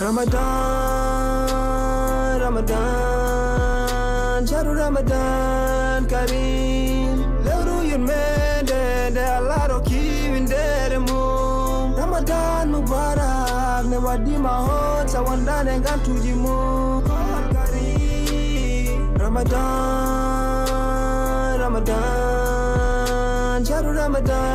Ramadan, Ramadan, Sharu Ramadan Karim. Lewru yurmende de Allah ro kiwindere mum. Ramadan Mubarak ne wadima hot sawandane gantuji mum. Ramadan, Ramadan, Sharu Ramadan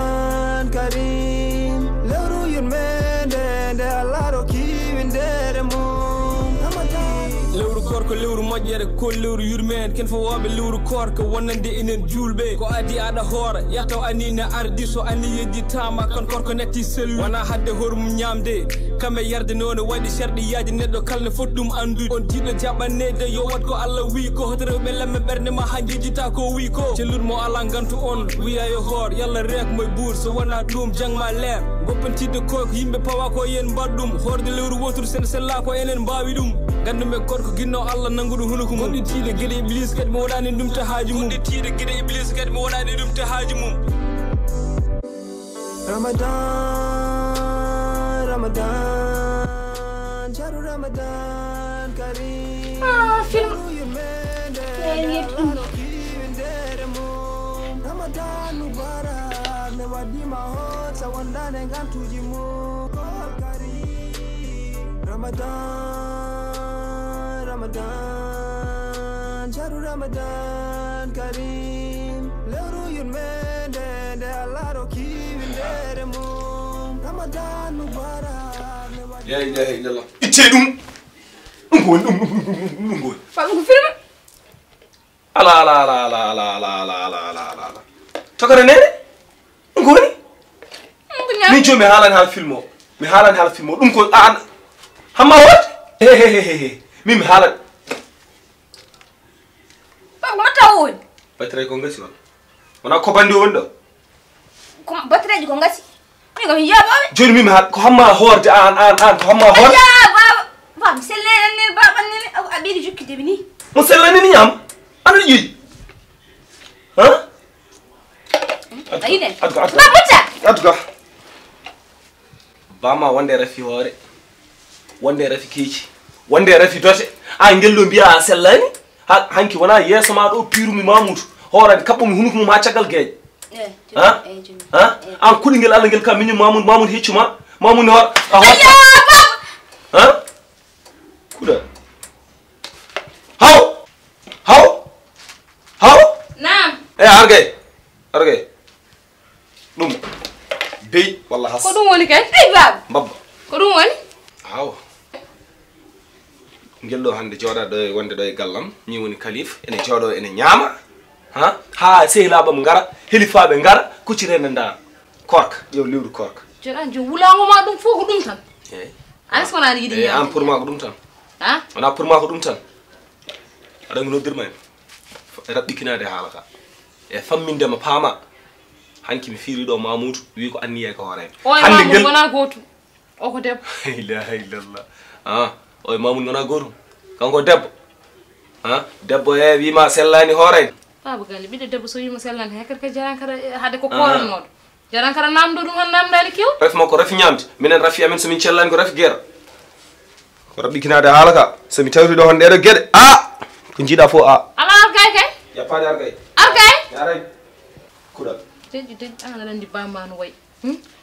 korko lewru moƴƴere ko lewru yurmeen ken fo woɓe lewru korko wonande enen julɓe. Ko adi aɗa hoora yataw anine ardi so ani yedditama kon korko netti sellu wona hadde hormum ñamde kamɓe yarde noone waɗi sharɗiyaji neɗɗo kalne foti ɗum andude on jiɗɗo jaɓannede yo wat ko allah wi ko. Hoto rewɓe lemme ɓerde ma ha jejjita ko wi ko. Celludmo ala gantu on wiya yo hoor yallah rek moye buur so wona ɗum jangma leer. Goppantidde koy ko yimɓe pawa ko yen mbaɗ ɗum. Horde lewru wotoru sene sella ko enen mbawi ɗum gandume gorko ginno allah nanguɗo hunuko gonɗitiɗe gueɗe iblis kadi mo wonani ɗum to haaji mum. Gonɗitiɗe gueɗe iblis kadi mo wonani ɗum to haaji mum. Ramadan ramadan jaru ramadan karim. Ah film. Ramadan mubarak ne waɗima hota wondane gantuji mum. Ramadan. Ramadan, Sharu Ramadan Karim. Lewru yurmende de Allah ro kiwindere mum. Ramadan Mubarak ne wadima la ilaha illallah. Itte ko woni Pak ko film. ala ala ala ala ala ala ala ala ala ala ala. Tokore nene ɗum ko woni Ko ñam. min joni mi haalani haala film o. Mi haalani haala film o. Ɗum ko an hamma woode hehehehe Mimi halat. Ba ma tawul. Batre ko ngasi wal. Wana ko bandi wondo. Ko batre ko ngasi. Mi ko hiya ba. Joni mimi hat ko hamma horde an an an ko hamma horde. Ya ba ba misellene ne ba ban ne aw abiri jukki debini. Misellene ni nyam. Anu yi. Ha? Hmm? Ayine. Aduga aduga. Ba buta. Aduga. Ah. Ba ma wanda rafi hore. Wanda rafi kici. Wonde rafi dote a gello mbiya a sellani? Ha hanki wona yeeso ma ɗo pirumi mamoudou hoorade kaɓɓomi hunuko mum ha caggal gueeƴe Eh. ha? Eh joni. ha? an kuɗigel allah ngel kam miñum mamoudou mamoudou heccuma mamoudou ne hoor a baba. ha? Kuɗa haw haw haw Naam. e argay argay ɗum bey walla has. Ko ɗum woni kay? Ay baba. mbabba. Ko ɗum woni? awa ngel ɗo hannde jooɗaɗo ɗo e wonde ɗo e gallam min woni kalif ene jooɗo ene ñaama ha? Ha sehlaaɓe ngara helifaɓe ngara kuccirende nda korka ƴew liwru korka joɗan jo wulaango ma ɗum fof ko ɗum tan. Eyi anes kono aɗa yiɗi an pour ma ko ɗum tan. A wona pour ma ko ɗum tan. Aɗa noddirma en. Raɓɓikinade haala ka. E fammindema paama hanki mi fiiri ɗo mamoudou wi ko anniye ko hoorema e ngel wona gotum o ko debbo. Ilaha illallah. A o mamoudou wona gotum kanko debbo a debbo e wima sellani hoorayde Baba galle ɓiɗɗo debbo so wima sellani hekkata kadi jaran kara hade ko korannoɗo. Jaran kara namdo ɗum han namdani kew. rafi makko rafi ñamde minen rafi amen somin cellani ko rafi gueɗa ko raɓɓikinade haala ka. Somi tawti ɗo hon ɗeɗo gueɗe a! Ko jiiɗa fo a. Ala arkay kay. yappade ar kay Arkay. yaray kuɗal deƴƴi deƴƴi an aɗa andi bamba no wayi?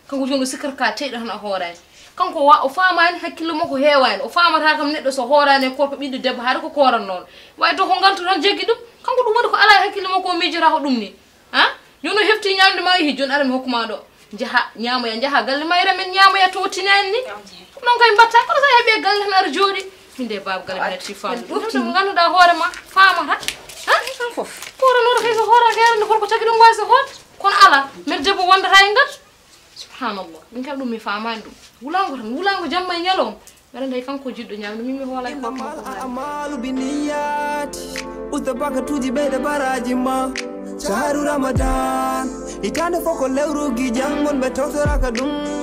Kanko joni o sikkata ka teyɗo tan a hoorani kanko wa o famani hakkille makko heewani o famata kam neɗɗo so hoorani e korko ɓiɗɗo debbo haade ko korannoɗo way to ko gantu tan jeggi ɗum? Kanko ɗum woni ko ala e hakkille makko o mijata ko ɗum ni? Ha joni o hefti ñamde ma yeehi joni aɗa mi hokkuma ɗo. Jaaha ñamoya jaaha galle mayre men ñamoya to tinani ni? Ɗum noon kay mbatta kono sa heeɓi e galle tan aɗa jooɗi. Min de baba galle mi netti famde ɗum ganduɗa hoorema famata ha fof. Koranoɗo kay so hooraka yarande holko tagi ɗum wawi so hoota kono ala mbeɗa debbo wondata e ngat subhanallah. Min kam ɗum mi famani ɗum wulango tan wulango jamma e ñalowma mbeɗa anda kanko jiɗɗo ñamde min mi hoola e amalu biniyat. Usta bakatuji ɓeyɗe baraji ma saharu ramadan. Hitande fof ko lewrugi jangon ɓe tawtoraka ɗum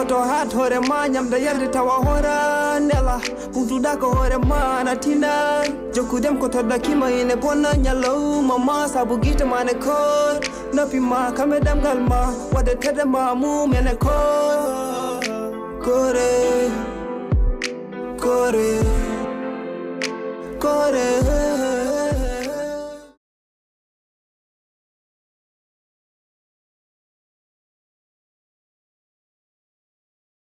moto hathore ma nyamda yerde tawa hora nela huntuda ko hore ma na tina jokudem ko todda kima ine bonna nyalawma mama sabu gite ko kor noppi ma kame damgal ma wade tede ma mum ene kor kore kore kore, kore.